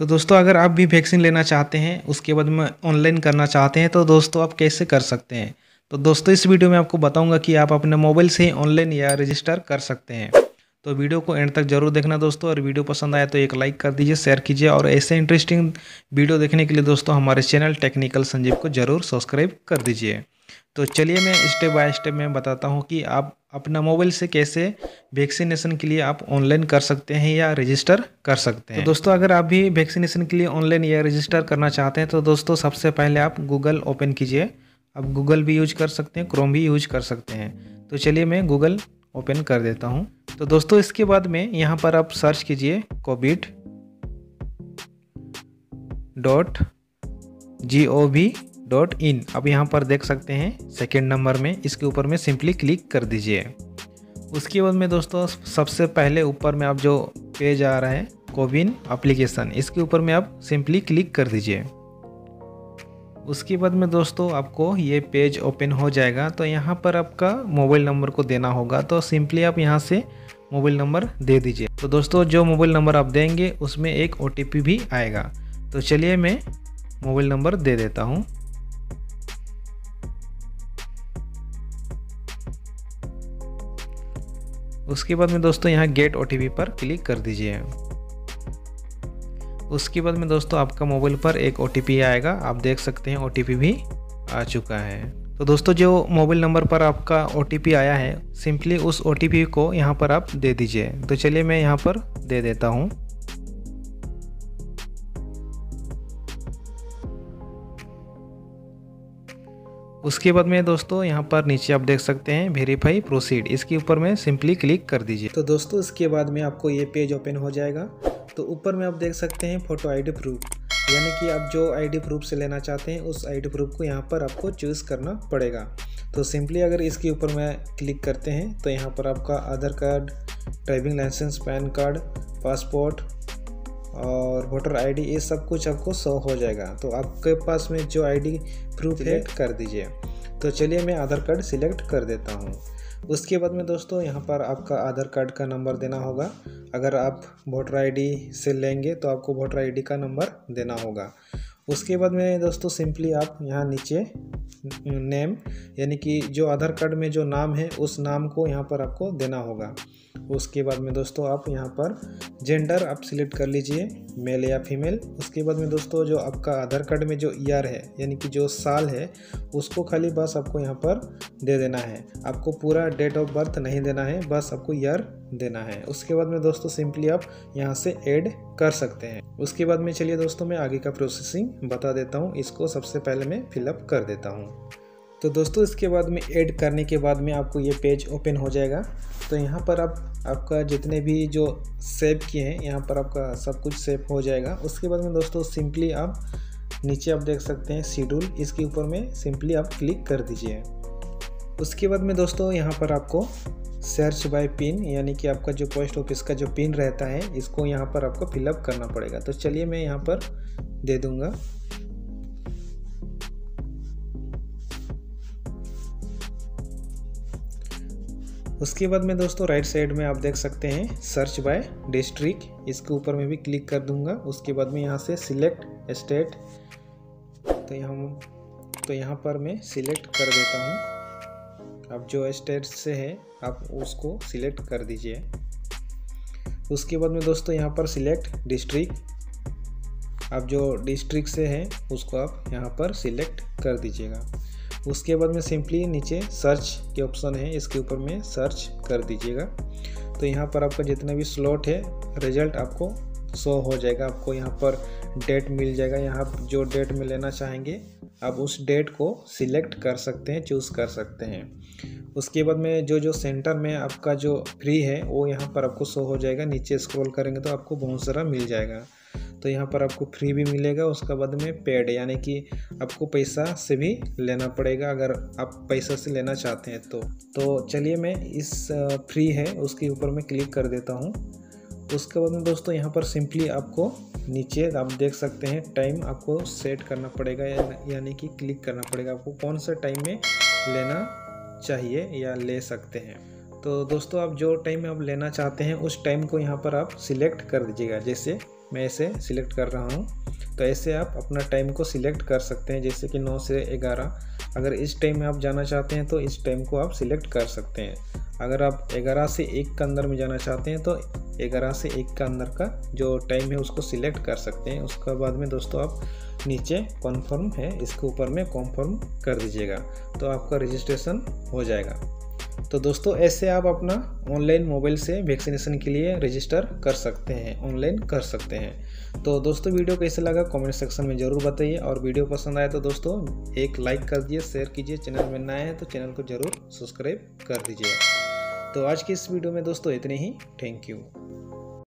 तो दोस्तों, अगर आप भी वैक्सीन लेना चाहते हैं, उसके बाद में ऑनलाइन करना चाहते हैं तो दोस्तों, आप कैसे कर सकते हैं? तो दोस्तों, इस वीडियो में आपको बताऊँगा कि आप अपने मोबाइल से ही ऑनलाइन या रजिस्टर कर सकते हैं। तो वीडियो को एंड तक ज़रूर देखना दोस्तों, और वीडियो पसंद आया तो एक लाइक कर दीजिए शेयर कीजिए, और ऐसे इंटरेस्टिंग वीडियो देखने के लिए दोस्तों, हमारे चैनल टेक्निकल संजीव को ज़रूर सब्सक्राइब कर दीजिए। तो चलिए मैं स्टेप बाय स्टेप में बताता हूँ कि आप अपना मोबाइल से कैसे वैक्सीनेशन के लिए आप ऑनलाइन कर सकते हैं या रजिस्टर कर सकते हैं। तो दोस्तों, अगर आप भी वैक्सीनेशन के लिए ऑनलाइन या रजिस्टर करना चाहते हैं तो दोस्तों, सबसे पहले आप गूगल ओपन कीजिए। आप गूगल भी यूज़ कर सकते हैं, क्रोम भी यूज़ कर सकते हैं। तो चलिए मैं गूगल ओपन कर देता हूँ। तो दोस्तों, इसके बाद में यहाँ पर आप सर्च कीजिए covid dot G O V dot in अब यहाँ पर देख सकते हैं सेकेंड नंबर में, इसके ऊपर में सिंपली क्लिक कर दीजिए। उसके बाद में दोस्तों, सबसे पहले ऊपर में आप जो पेज आ रहा है कोविन एप्लीकेशन इसके ऊपर में आप सिंपली क्लिक कर दीजिए। उसके बाद में दोस्तों, आपको ये पेज ओपन हो जाएगा तो यहाँ पर आपका मोबाइल नंबर को देना होगा तो सिंपली आप यहाँ से मोबाइल नंबर दे दीजिए। तो दोस्तों, जो मोबाइल नंबर आप देंगे, उसमें एक ओटीपी भी आएगा। तो चलिए मैं मोबाइल नंबर दे देता हूँ। उसके बाद में दोस्तों यहाँ गेट ओटीपी पर क्लिक कर दीजिए। उसके बाद में दोस्तों आपका मोबाइल पर एक ओटीपी आएगा। आप देख सकते हैं ओटीपी भी आ चुका है। तो दोस्तों जो मोबाइल नंबर पर आपका ओटीपी आया है सिंपली उस ओटीपी को यहाँ पर आप दे दीजिए। तो चलिए मैं यहाँ पर दे देता हूँ। उसके बाद में दोस्तों, यहाँ पर नीचे आप देख सकते हैं वेरीफाई प्रोसीड इसके ऊपर में सिंपली क्लिक कर दीजिए। तो दोस्तों, इसके बाद में आपको ये पेज ओपन हो जाएगा। तो ऊपर में आप देख सकते हैं फ़ोटो आईडी प्रूफ यानी कि आप जो आईडी प्रूफ से लेना चाहते हैं, उस आईडी प्रूफ को यहाँ पर आपको चूज़ करना पड़ेगा। तो सिंपली अगर इसके ऊपर में क्लिक करते हैं तो यहाँ पर आपका Aadhaar card driving licence PAN card passport और वोटर आईडी ये सब कुछ आपको शो हो जाएगा। तो आपके पास में जो आईडी प्रूफ है कर दीजिए। तो चलिए मैं आधार कार्ड सिलेक्ट कर देता हूँ। उसके बाद में दोस्तों यहाँ पर आपका आधार कार्ड का नंबर देना होगा। अगर आप वोटर आईडी से लेंगे तो आपको वोटर आईडी का नंबर देना होगा। उसके बाद में दोस्तों सिंपली आप यहाँ नीचे नेम, यानी कि जो आधार कार्ड में जो नाम है, उस नाम को यहाँ पर आपको देना होगा। उसके बाद में दोस्तों आप यहाँ पर जेंडर आप सिलेक्ट कर लीजिए मेल या फीमेल उसके बाद में दोस्तों जो आपका आधार कार्ड में जो ईयर है, यानी कि जो साल है, उसको खाली बस आपको यहाँ पर दे देना है। आपको पूरा डेट ऑफ़ बर्थ नहीं देना है, बस आपको ईयर देना है। उसके बाद में दोस्तों सिंपली आप यहाँ से ऐड कर सकते हैं। उसके बाद में चलिए दोस्तों मैं आगे का प्रोसेसिंग बता देता हूँ। इसको सबसे पहले मैं फिलअप कर देता हूँ। तो दोस्तों इसके बाद में ऐड करने के बाद में आपको ये पेज ओपन हो जाएगा। तो यहाँ पर आप, आपका जितने भी जो सेव किए हैं, यहाँ पर आपका सब कुछ सेव हो जाएगा। उसके बाद में दोस्तों सिंपली आप नीचे आप देख सकते हैं शेड्यूल। इसके ऊपर में सिंपली आप क्लिक कर दीजिए। उसके बाद में दोस्तों यहाँ पर आपको सर्च बाय पिन यानी कि आपका जो पोस्ट ऑफ़िस का जो पिन रहता है, इसको यहाँ पर आपको फिलअप करना पड़ेगा। तो चलिए मैं यहाँ पर दे दूँगा। उसके बाद में दोस्तों राइट साइड में आप देख सकते हैं सर्च बाय डिस्ट्रिक्ट इसके ऊपर में भी क्लिक कर दूँगा। उसके बाद में यहाँ से सिलेक्ट स्टेट तो यहाँ तो यहाँ पर मैं सिलेक्ट कर देता हूँ। अब जो स्टेट से है, आप उसको सिलेक्ट कर दीजिए। उसके बाद में दोस्तों यहाँ पर सिलेक्ट डिस्ट्रिक्ट। आप जो डिस्ट्रिक्ट से हैं, उसको आप यहाँ पर सिलेक्ट कर दीजिएगा। उसके बाद में सिंपली नीचे सर्च के ऑप्शन है, इसके ऊपर में सर्च कर दीजिएगा। तो यहाँ पर आपका जितना भी स्लॉट है, रिज़ल्ट आपको शो हो जाएगा। आपको यहाँ पर डेट मिल जाएगा। यहाँ जो डेट में लेना चाहेंगे, आप उस डेट को सिलेक्ट कर सकते हैं चूज़ कर सकते हैं। उसके बाद में जो जो सेंटर में आपका जो फ्री है, वो यहाँ पर आपको शो हो जाएगा। नीचे स्क्रॉल करेंगे तो आपको बहुत सारा मिल जाएगा। तो यहाँ पर आपको फ्री भी मिलेगा। उसके बाद में पेड यानी कि आपको पैसा से भी लेना पड़ेगा, अगर आप पैसा से लेना चाहते हैं तो। तो चलिए मैं इस फ्री है, उसके ऊपर मैं क्लिक कर देता हूँ। उसके बाद में दोस्तों, यहाँ पर सिंपली आपको नीचे आप देख सकते हैं टाइम आपको सेट करना पड़ेगा यानी कि क्लिक करना पड़ेगा। आपको कौन सा टाइम में लेना चाहिए या ले सकते हैं। तो दोस्तों, आप जो टाइम आप लेना चाहते हैं, उस टाइम को यहाँ पर आप सिलेक्ट कर दीजिएगा। जैसे मैं इसे सिलेक्ट कर रहा हूँ तो ऐसे आप अपना टाइम को सिलेक्ट कर सकते हैं। जैसे कि 9 से 11 अगर इस टाइम में आप जाना चाहते हैं तो इस टाइम को आप सिलेक्ट कर सकते हैं। अगर आप 11 से 1 के अंदर में जाना चाहते हैं तो 11 से एक का अंदर का जो टाइम है उसको सिलेक्ट कर सकते हैं। उसके बाद में दोस्तों आप नीचे कॉन्फर्म है, इसके ऊपर में कॉन्फर्म कर दीजिएगा तो आपका रजिस्ट्रेशन हो जाएगा। तो दोस्तों, ऐसे आप अपना ऑनलाइन मोबाइल से वैक्सीनेशन के लिए रजिस्टर कर सकते हैं ऑनलाइन कर सकते हैं। तो दोस्तों, वीडियो कैसे लगा कमेंट सेक्शन में ज़रूर बताइए, और वीडियो पसंद आए तो दोस्तों, एक लाइक कर दिए शेयर कीजिए चैनल में नए हैं तो चैनल को ज़रूर सब्सक्राइब कर दीजिए। तो आज की इस वीडियो में दोस्तों इतने ही थैंक यू